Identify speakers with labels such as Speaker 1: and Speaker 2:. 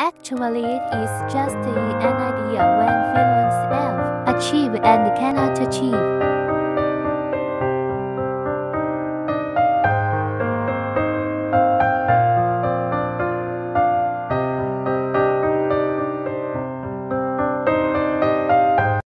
Speaker 1: Actually, it is just an idea when feelings have achieved and cannot achieve.